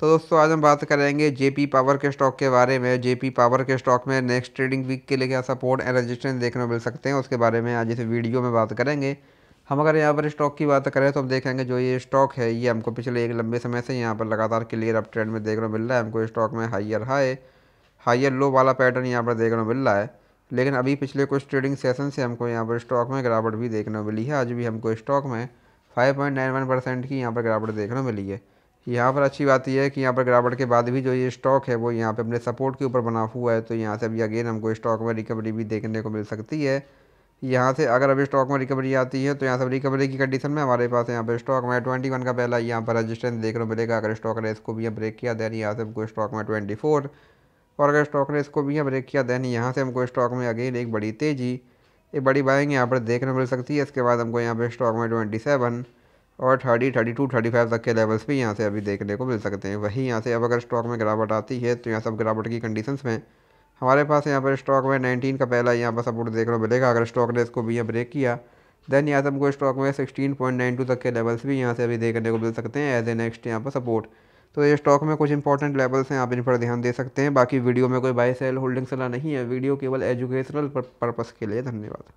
तो दोस्तों, आज हम बात करेंगे जेपी पावर के स्टॉक के बारे में। जेपी पावर के स्टॉक में नेक्स्ट ट्रेडिंग वीक के लिए क्या सपोर्ट एंड रजिस्टेंस देखने को मिल सकते हैं, उसके बारे में आज इस वीडियो में बात करेंगे। हम अगर यहाँ पर स्टॉक की बात करें तो हम देखेंगे जो ये स्टॉक है, ये हमको पिछले एक लंबे समय से यहाँ पर लगातार क्लियर अप ट्रेंड में देखने को मिल रहा है। हमको स्टॉक में हाइयर हाई हाइयर लो वाला पैटर्न यहाँ पर देखने को मिल रहा है। लेकिन अभी पिछले कुछ ट्रेडिंग सेशन से हमको यहाँ पर स्टॉक में गिरावट भी देखने को मिली है। आज भी हमको स्टॉक में five point nine one percent की यहाँ पर गिरावट देखने को मिली है। यहाँ पर अच्छी बात यह है कि यहाँ पर गिरावट के बाद भी जो ये स्टॉक है, वो यहाँ पे अपने सपोर्ट के ऊपर बना हुआ है तो यहाँ से अभी अगेन हमको स्टॉक में रिकवरी भी देखने को मिल सकती है। यहाँ से अगर अभी स्टॉक में रिकवरी आती है तो यहाँ से रिकवरी की कंडीशन में हमारे पास यहाँ पर स्टॉक में ट्वेंटी वन का पहला यहाँ पर रजिस्टेंस देखने को मिलेगा। अगर स्टॉक ने इसको भी ब्रेक किया देन यहाँ से हमको स्टॉक में ट्वेंटी फोर और अगर स्टॉक ने इसको भी ब्रेक किया देन यहाँ से हमको स्टॉक में अगेन एक बड़ी तेज़ी, एक बड़ी बाइंग यहाँ पर देखने को मिल सकती है। इसके बाद हमको यहाँ पर स्टॉक में ट्वेंटी सेवन और thirty thirty two thirty five तक के लेवल्स भी यहाँ से अभी देखने को मिल सकते हैं। वहीं यहाँ से अब अगर स्टॉक में गिरावट आती है तो यहाँ सब गिरावट की कंडीशंस में। हमारे पास यहाँ पर स्टॉक में नाइनटीन का पहला यहाँ पर सपोर्ट देखने को मिलेगा। अगर स्टॉक ने इसको भी यहाँ ब्रेक किया देन यहाँ से हमको स्टॉक में सिक्सटीन पॉइंट नाइन टू तक के लेवल्स भी यहाँ से अभी देखने को मिल सकते हैं एज ए नेक्स्ट यहाँ पर सपोर्ट तो ये स्टॉक में कुछ इंपॉर्टेंट लेवल्स हैं, आप इन पर ध्यान दे सकते हैं। बाकी वीडियो में कोई बाई सेल होल्डिंग सलाह नहीं है। वीडियो केवल एजुकेशनल पर्पज़ के लिए धन्यवाद।